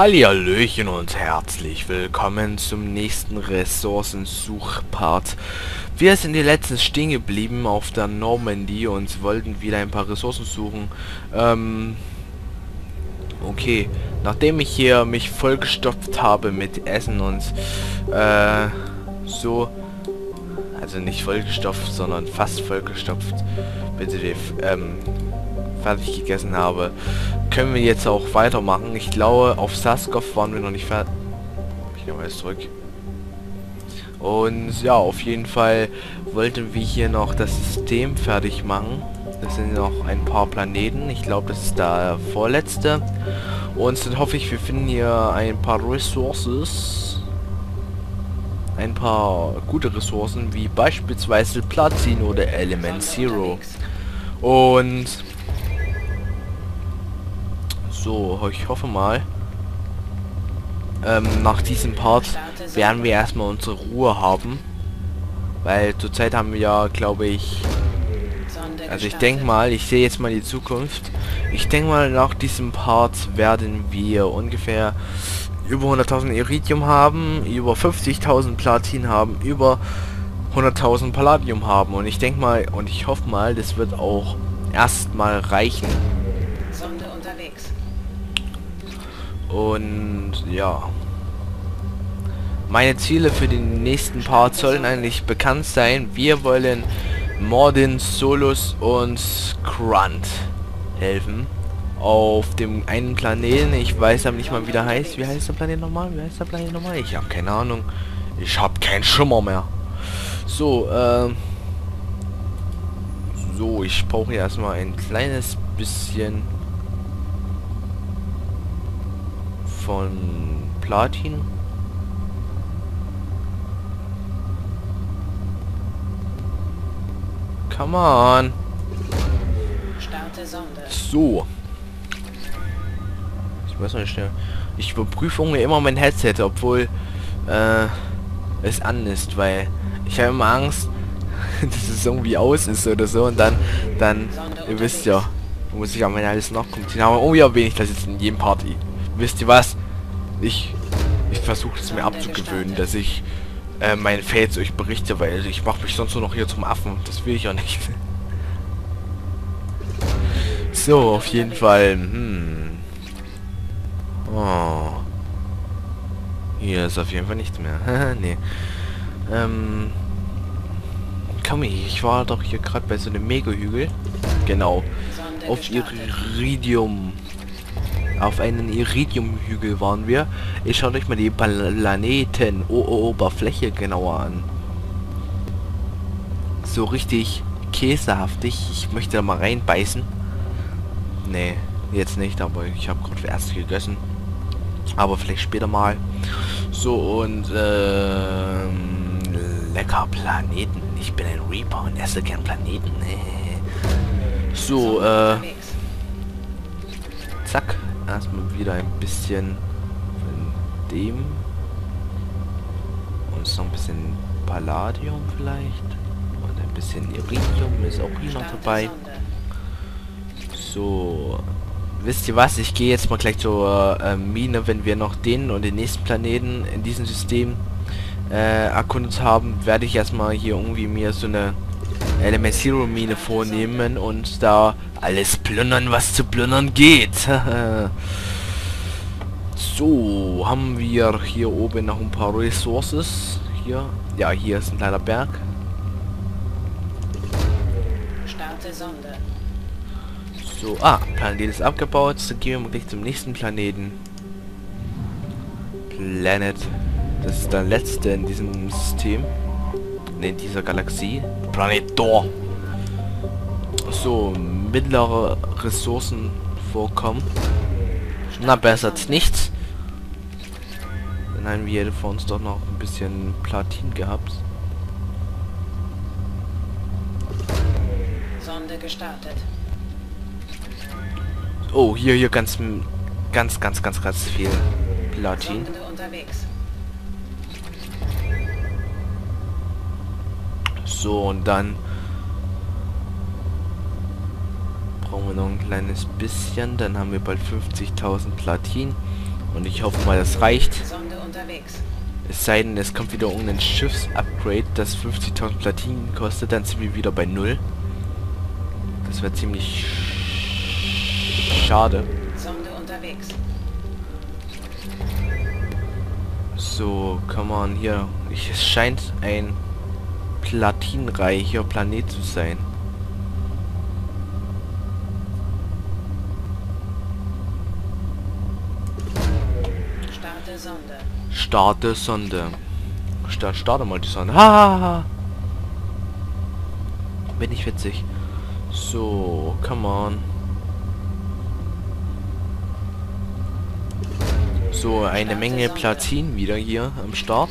Hallihallöchen und herzlich willkommen zum nächsten Ressourcensuchpart. Wir sind die letzten stehen geblieben auf der Normandy und wollten wieder ein paar Ressourcen suchen. Ähm, okay, nachdem ich hier mich vollgestopft habe mit Essen und äh, so, also nicht vollgestopft, sondern fast vollgestopft, bitte, ähm, fertig gegessen habe, können wir jetzt auch weitermachen. Ich glaube, auf Saskov waren wir noch nicht fertig. Ich nehme alles zurück. Und ja, auf jeden Fall wollten wir hier noch das System fertig machen. Das sind noch ein paar Planeten. Ich glaube, das ist der vorletzte. Und dann hoffe ich, wir finden hier ein paar Resources. Ein paar gute Ressourcen, wie beispielsweise Platin oder Element Zero. Und so, ich hoffe mal. Ähm, nach diesem Part werden wir erstmal unsere Ruhe haben. Weil zurzeit haben wir ja, glaube ich... Also ich denke mal, ich sehe jetzt mal die Zukunft. Ich denke mal, nach diesem Part werden wir ungefähr über 100.000 Iridium haben, über 50.000 Platin haben, über 100.000 Palladium haben. Und ich denke mal, und ich hoffe mal, das wird auch erstmal reichen. Und ja. Meine Ziele für den nächsten Part sollen eigentlich bekannt sein. Wir wollen Mordin, Solus und Grunt helfen. Auf dem einen Planeten. Ich weiß aber nicht mal, wie der heißt. Wie heißt der Planet nochmal? Wie heißt der Planet nochmal? Ich habe keine Ahnung. Ich habe keinen Schimmer mehr. So, ähm... So, ich brauche erstmal ein kleines bisschen von Platin. Come on. So. Ich weiß nicht schnell. Ich überprüfe immer mein Headset, obwohl äh, es an ist, weil ich habe immer Angst, dass es irgendwie aus ist oder so und dann, dann, ihr wisst ja, muss ich an mein alles noch kommen. Aber irgendwie erwähne ich das jetzt in jedem Party wisst ihr was? Ich, ich versuche es mir abzugewöhnen, dass ich äh, meine Fails euch berichte, weil ich mache mich sonst nur noch hier zum Affen. Das will ich ja nicht. so, auf jeden Fall. Hm. Oh. Hier ist auf jeden Fall nichts mehr. nee. Ähm. Komm ich, ich war doch hier gerade bei so einem Mega-Hügel. Genau. Auf Iridium auf einen Iridiumhügel waren wir. Ich schaue euch mal die Planeten Oberfläche genauer an. So richtig käsehaftig. Ich möchte da mal reinbeißen. Nee, jetzt nicht, aber ich habe gerade erst gegessen. Aber vielleicht später mal. So und ähm, lecker Planeten. Ich bin ein Reaper und esse gern Planeten. So, äh, zack erstmal wieder ein bisschen von dem. Und noch ein bisschen Palladium vielleicht. Und ein bisschen Iridium ist auch hier noch dabei. So. Wisst ihr was? Ich gehe jetzt mal gleich zur äh, Mine, wenn wir noch den und den nächsten Planeten in diesem System äh, erkundet haben, werde ich erstmal hier irgendwie mir so eine Element Zero Mine vornehmen und da alles plündern, was zu plündern geht. so, haben wir hier oben noch ein paar Resources. Hier, ja, hier ist ein kleiner Berg. Starte Sonde. So, ah, Planet ist abgebaut. Dann gehen wir gleich zum nächsten Planeten. Planet. Das ist der letzte in diesem System. Ne, in dieser Galaxie. Planet Dor. So, mittlere Ressourcen vorkommen. Na, besser als nichts. Haben wir vor uns doch noch ein bisschen Platin gehabt. Sonde gestartet. Oh, hier, hier ganz, ganz, ganz, ganz, ganz viel Platin. So, und dann brauchen wir noch ein kleines bisschen. Dann haben wir bald 50.000 Platin. Und ich hoffe mal, das reicht. Es sei denn, es kommt wieder irgendein Schiffsupgrade, das 50.000 Platinen kostet, dann sind wir wieder bei Null. Das wäre ziemlich schade. So, kann man hier... Ich, es scheint ein platinreicher Planet zu sein. Starte Sonde. Starte Sonde. Start, starte mal die Sonde. Ha, ha, ha. Bin ich witzig. So, come on. So, eine Menge Platin wieder hier am Start.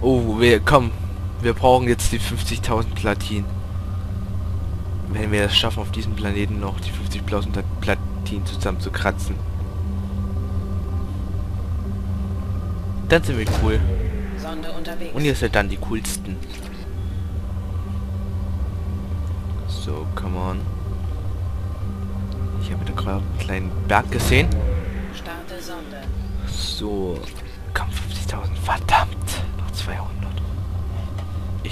Oh, wir, komm. Wir brauchen jetzt die 50.000 Platin. Wenn wir es schaffen, auf diesem Planeten noch die 50.000 Platin zusammen zu kratzen. Dann sind wir cool. Und ihr seid dann die coolsten. So, come on. Ich habe da gerade einen kleinen Berg gesehen. So, komm, 50.000. Verdammt. Noch 200.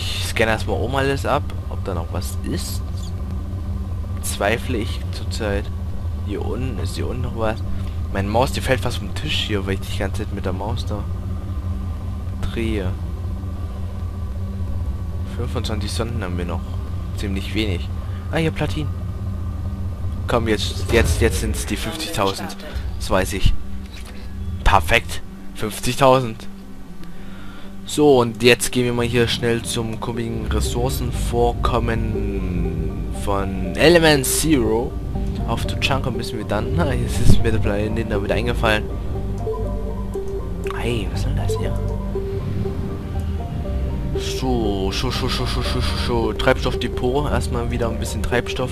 Ich scanne erstmal oben alles ab, ob da noch was ist. Zweifle ich zurzeit. Hier unten, ist hier unten noch was? Mein Maus, die fällt fast vom Tisch hier, weil ich die ganze Zeit mit der Maus da drehe. 25 Sonden haben wir noch. Ziemlich wenig. Ah, hier Platin. Komm, jetzt, jetzt, jetzt sind es die 50.000. Das weiß ich. Perfekt. 50.000. So, und jetzt gehen wir mal hier schnell zum komischen Ressourcenvorkommen von Element Zero. Auf Tuchanka müssen wir dann... Na, jetzt ist mir der Planet da wieder eingefallen. Hey, was soll das hier? So, so, so, so, so, so, so. Treibstoffdepot. Erstmal wieder ein bisschen Treibstoff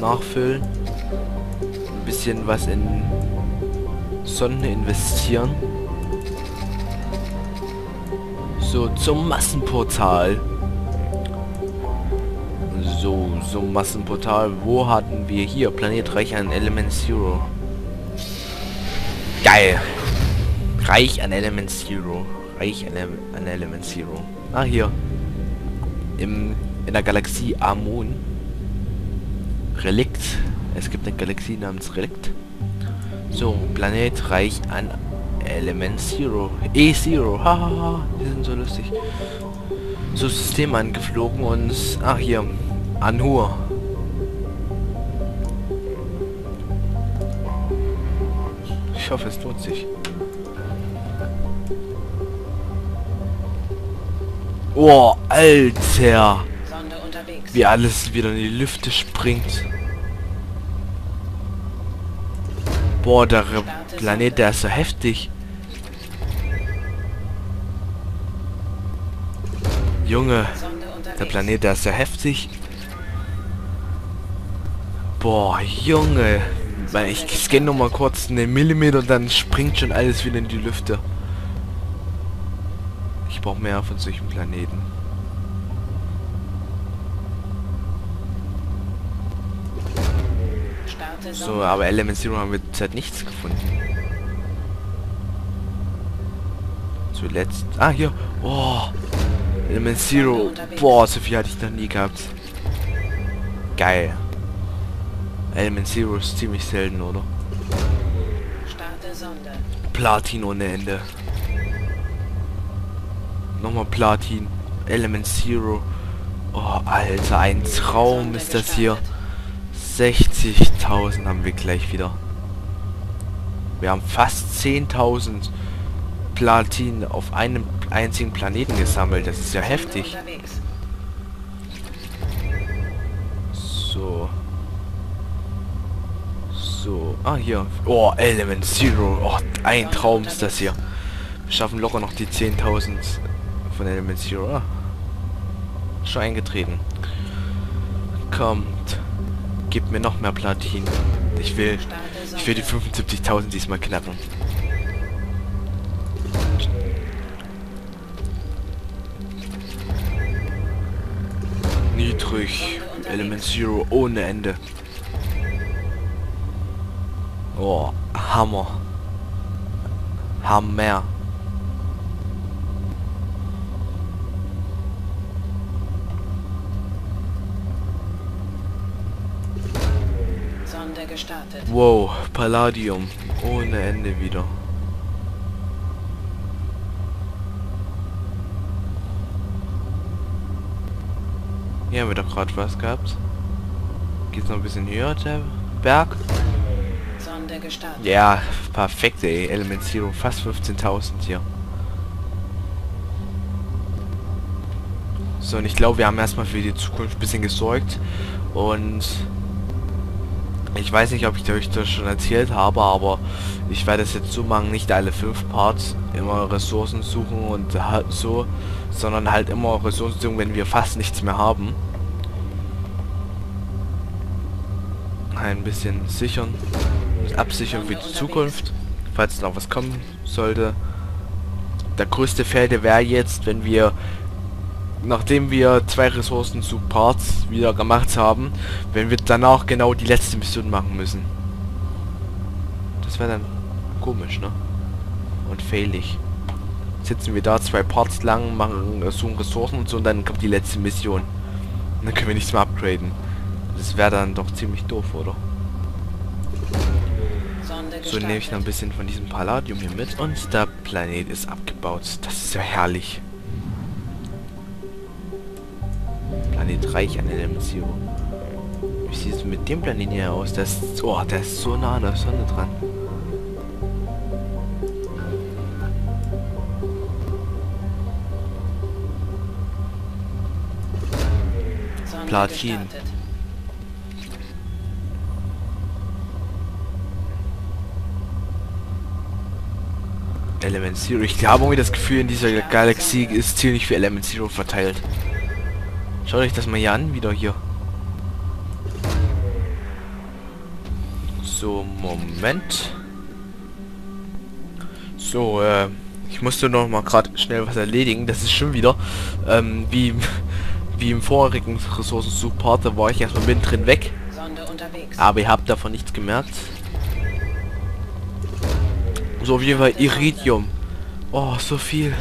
nachfüllen. Ein bisschen was in Sonne investieren. So, zum Massenportal. So, so Massenportal. Wo hatten wir hier? Planet Reich an Element Zero. Geil. Reich an Element Zero. Reich an, an Element Zero. Ah, hier. Im, in der Galaxie Amon. Relikt. Es gibt eine Galaxie namens Relikt. So, Planet reich an Element Zero. E-Zero. Hahaha. Die sind so lustig. So System angeflogen und... Ach, hier. Anhur. Ich hoffe, es tut sich. Oh, Alter. Wie alles wieder in die Lüfte springt. Boah, der Planet, der ist so heftig. Junge, der Planet, der ist so heftig. Boah, Junge. Weil ich scanne noch mal kurz einen Millimeter und dann springt schon alles wieder in die Lüfte. Ich brauche mehr von solchen Planeten. So, aber Element Zero haben wir zurzeit nichts gefunden. Zuletzt. Ah, hier. Oh. Element Zero. Boah, so viel hatte ich noch nie gehabt. Geil. Element Zero ist ziemlich selten, oder? Platin ohne Ende. Nochmal Platin. Element Zero. Oh, Alter, ein Traum ist das hier. gestartet. 60.000 haben wir gleich wieder. Wir haben fast 10.000 Platin auf einem einzigen Planeten gesammelt. Das ist ja heftig. So. So. Ah, hier. Oh, Element Zero. Oh, ein Traum ist das hier. Wir schaffen locker noch die 10.000 von Element Zero. Ah. Schon eingetreten. Kommt. Gib mir noch mehr Platin. Ich will, ich will die 75.000 diesmal knacken. Niedrig. Element Zero ohne Ende. Oh, Hammer. Hammer. Sonde gestartet. Wow, Palladium. Ohne Ende wieder. Hier haben wir doch gerade was gehabt. Geht's noch ein bisschen höher, der Berg? Ja, perfekt, ey. Element Zero, fast 15.000 hier. So, und ich glaube, wir haben erstmal für die Zukunft ein bisschen gesorgt. Und ich weiß nicht, ob ich euch das schon erzählt habe, aber ich werde es jetzt so machen, nicht alle fünf Parts immer Ressourcen suchen und halt so, sondern halt immer Ressourcen suchen, wenn wir fast nichts mehr haben. Ein bisschen sichern, absichern für die Zukunft, falls noch was kommen sollte. Der größte Felde wäre jetzt, wenn wir nachdem wir zwei Ressourcen zu Parts wieder gemacht haben, wenn wir danach genau die letzte Mission machen müssen. Das wäre dann komisch, ne? Und failig. Sitzen wir da zwei Parts lang, machen suchen Ressourcen und so und dann kommt die letzte Mission. Und dann können wir nichts mehr upgraden. Das wäre dann doch ziemlich doof, oder? So nehme ich noch ein bisschen von diesem Palladium hier mit und der Planet ist abgebaut. Das ist ja herrlich. Planet reich an Element Zero. Wie sieht es mit dem Planeten hier aus? Der ist, oh, der ist so nah an der Sonne dran. Platin. Element Zero. Ich habe irgendwie das Gefühl, in dieser Galaxie ist ziemlich viel Element Zero verteilt. Schaut euch das mal hier an, wieder hier. So, Moment. So, äh, ich musste noch mal gerade schnell was erledigen. Das ist schon wieder, ähm, wie, wie im vorigen Ressourcensuchpart, da war ich erstmal mittendrin weg. Sonde unterwegs. Aber ihr habt davon nichts gemerkt. So auf jeden Fall Iridium. Oh, so viel.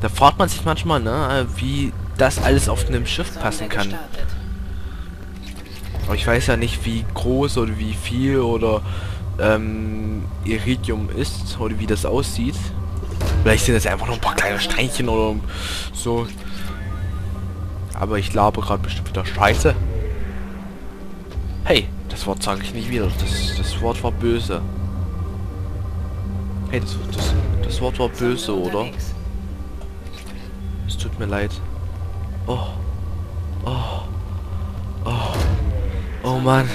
Da fragt man sich manchmal, ne, wie das alles auf einem Schiff passen kann. Aber ich weiß ja nicht, wie groß oder wie viel oder ähm, Iridium ist oder wie das aussieht. Vielleicht sind das einfach noch ein paar kleine Steinchen oder so. Aber ich glaube gerade bestimmt wieder Scheiße. Hey, das Wort sage ich nicht wieder. Das, das Wort war böse. Hey, das, das, das Wort war böse, oder? Es tut mir leid. Oh. Oh. Oh. Oh Sonde Mann.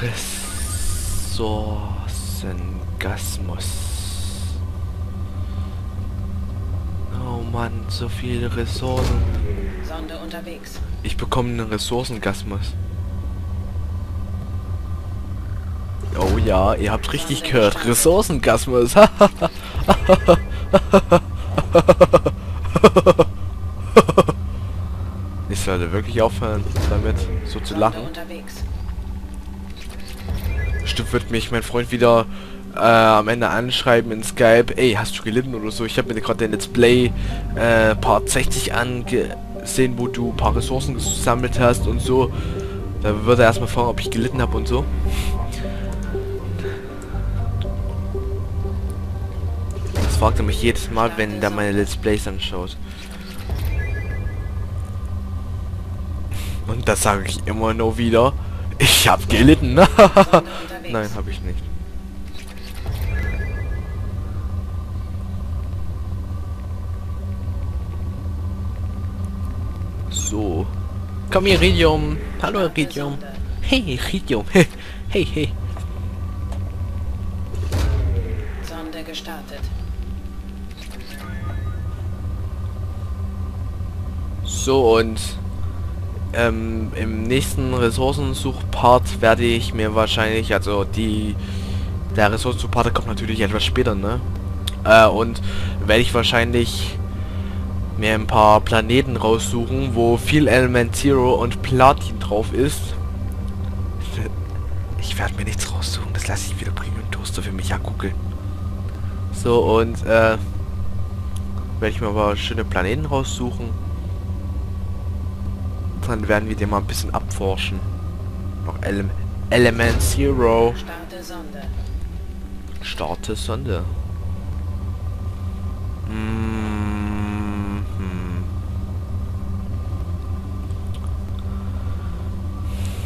Ressourcengasmus. Oh Mann, so viele Ressourcen. Sonde unterwegs. Ich bekomme einen Ressourcengasmus. Oh ja, ihr habt richtig gehört. Ressourcengasmus. ich sollte wirklich aufhören damit, so zu lachen. Bestimmt wird mich mein Freund wieder äh, am Ende anschreiben in Skype, ey, hast du gelitten oder so? Ich habe mir gerade den Let's Play äh, Part 60 angesehen, wo du ein paar Ressourcen gesammelt hast und so. Da wird er erstmal fragen, ob ich gelitten habe und so. Das fragt er mich jedes Mal, wenn er meine Let's Plays anschaut. Und das sage ich immer nur wieder. Ich habe gelitten. Unterwegs. Nein, habe ich nicht. So. Komm hier, Iridium. Hallo, Iridium. Hey, Iridium. Hey, hey. Sonde gestartet. So, und ähm, im nächsten Ressourcensuchpart werde ich mir wahrscheinlich, also die, der Ressourcensuchpart kommt natürlich etwas später, ne? Äh, und werde ich wahrscheinlich mir ein paar Planeten raussuchen, wo viel Element Zero und Platin drauf ist. Ich werde mir nichts raussuchen. Das lasse ich wieder Premium Toaster für mich googeln. So, und, äh... Werde ich mir aber schöne Planeten raussuchen. Dann werden wir den mal ein bisschen abforschen. Noch Ele Element Zero. Starte Sonde. Starte Sonde. Mhm.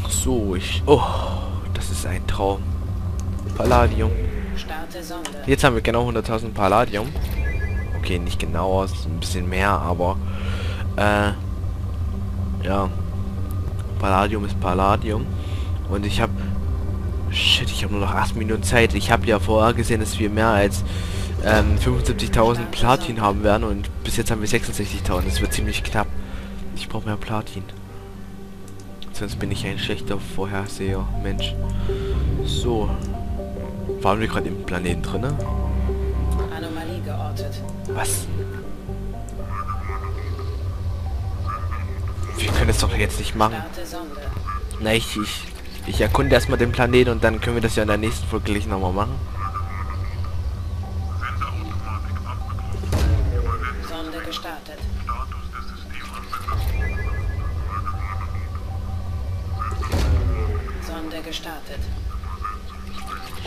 So, ich... Oh, das ist ein Traum. Palladium. Starte Sonde. Jetzt haben wir genau 100.000 Palladium. Okay, nicht genau, es ist ein bisschen mehr, aber... Äh... Ja. Palladium ist Palladium. Und ich habe... Shit, ich habe nur noch 8 Minuten Zeit. Ich habe ja vorher gesehen, dass wir mehr als ähm, 75.000 Platin haben werden und bis jetzt haben wir 66.000. Das wird ziemlich knapp. Ich brauche mehr Platin. Sonst bin ich ein schlechter Vorherseher. Mensch. So. Waren wir gerade im Planeten drinne? Anomalie geortet. Was? Können das doch jetzt nicht machen. Na, ich, ich, ich erkunde erstmal den Planeten und dann können wir das ja in der nächsten Folge gleich nochmal machen. Sonde gestartet. Sonde gestartet.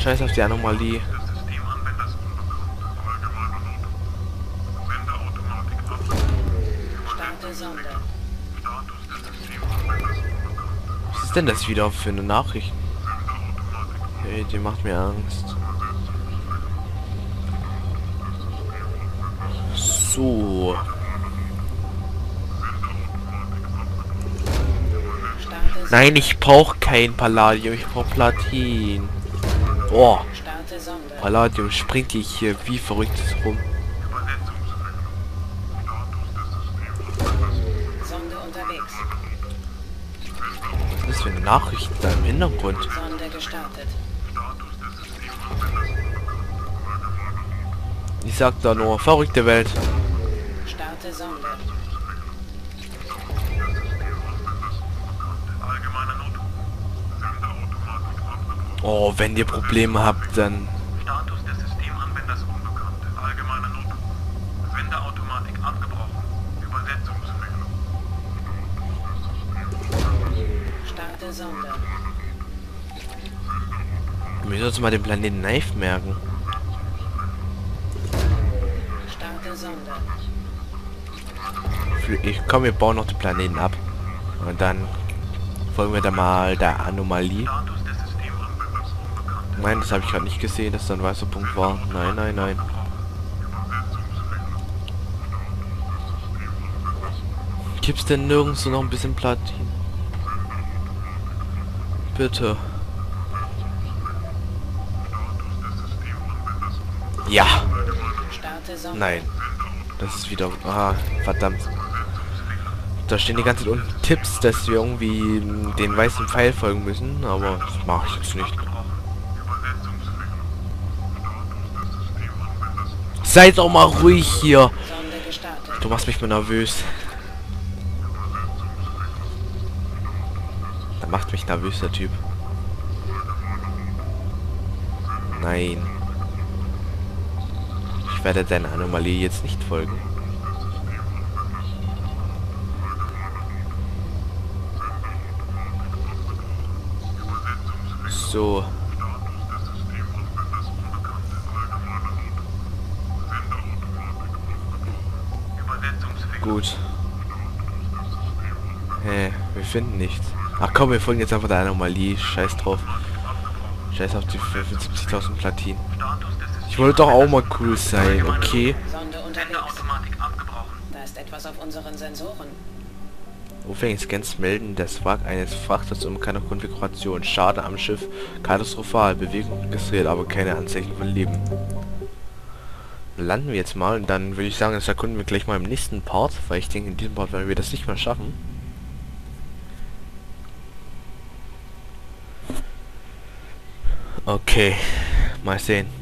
Scheiß auf die Anomalie. Starte Sonde. Ist denn das wieder für eine Nachricht? Hey, die macht mir Angst. So. Nein, ich brauche kein Palladium, ich brauche Platin. Oh. Palladium springt ich hier wie verrückt rum. Was ist das für eine Nachricht da im Hintergrund? Ich sag da nur, verrückte Welt. Starte Sonde. Oh, wenn ihr Probleme habt, dann... Wir müssen uns mal den Planeten Knife merken. Sonde. Ich komm, wir bauen noch den Planeten ab. Und dann folgen wir da mal der Anomalie. Nein, das habe ich gerade nicht gesehen, dass da ein weißer Punkt war. Nein, nein, nein. Gibt's denn nirgends so noch ein bisschen Platin? Bitte. Ja. Starte Sonde. Nein. Das ist wieder... Ah, verdammt. Da stehen die ganze Zeit unten Tipps, dass wir irgendwie den weißen Pfeil folgen müssen, aber das mache ich jetzt nicht. Seid doch mal ruhig hier. Du machst mich mal nervös. Da macht mich nervös, der Typ. Nein. Ich werde deiner Anomalie jetzt nicht folgen. So. Gut. Hä, wir finden nichts. Ach komm, wir folgen jetzt einfach der Anomalie. Scheiß drauf. Scheiß auf die 75.000 Platin. Status Ich wollte doch auch mal cool sein, okay? Da ist etwas auf unseren Sensoren. Scans melden das Wrack eines Frachters um keine Konfiguration. Schade am Schiff. Katastrophal. Bewegung registriert, aber keine Anzeichen von Leben. Landen wir jetzt mal und dann würde ich sagen, das erkunden wir gleich mal im nächsten Part, weil ich denke, in diesem Part werden wir das nicht mehr schaffen. Okay, mal sehen.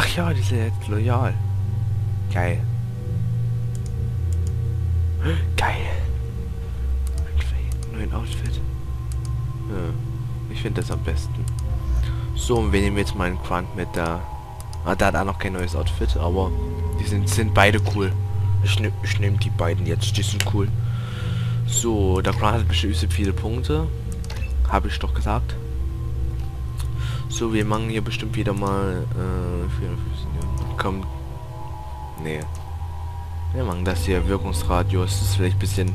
Ach ja, die sind jetzt loyal. Geil. Geil. neuen Outfit. Ja, ich finde das am besten. So, und wir nehmen jetzt mal einen Grunt mit da. Ah, der hat auch noch kein neues Outfit, aber die sind, sind beide cool. Ich, nehm, ich nehme die beiden jetzt, die sind cool. So, der Grunt hat bestimmt viele Punkte. Habe ich doch gesagt. So, wir machen hier bestimmt wieder mal äh, 450, ja. Komm. Nee. Wir machen das hier Wirkungsradius. Ist vielleicht bisschen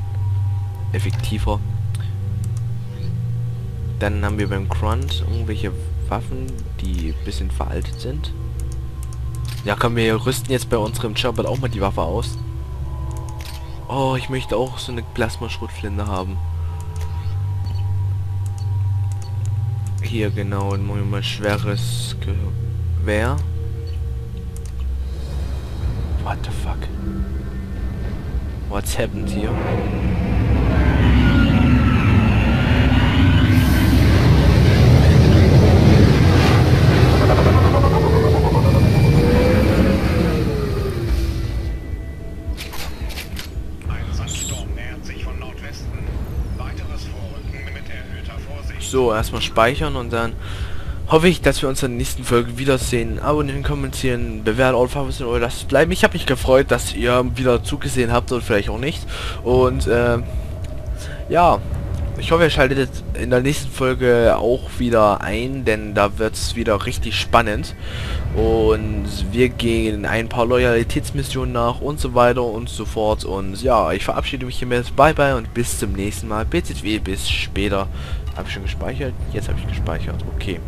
effektiver. Dann haben wir beim Grunt irgendwelche Waffen, die bisschen veraltet sind. Ja, komm, wir rüsten jetzt bei unserem Chopper auch mal die Waffe aus. Oh, ich möchte auch so eine Plasma-Schrotflinte haben. Hier genau, dann machen wir mal schweres Gewehr. What the fuck? What's happened here? So, erstmal speichern und dann hoffe ich, dass wir uns in der nächsten Folge wiedersehen. Abonnieren, kommentieren, bewerten, Oldfahrwissen oder das bleiben. Ich habe mich gefreut, dass ihr wieder zugesehen habt oder vielleicht auch nicht. Und äh, ja, ich hoffe, ihr schaltet in der nächsten Folge auch wieder ein, denn da wird es wieder richtig spannend. Und wir gehen ein paar Loyalitätsmissionen nach und so weiter und so fort. Und ja, ich verabschiede mich hiermit. Bye bye und bis zum nächsten Mal. BZW, bis später. Habe ich schon gespeichert? Jetzt habe ich gespeichert. Okay.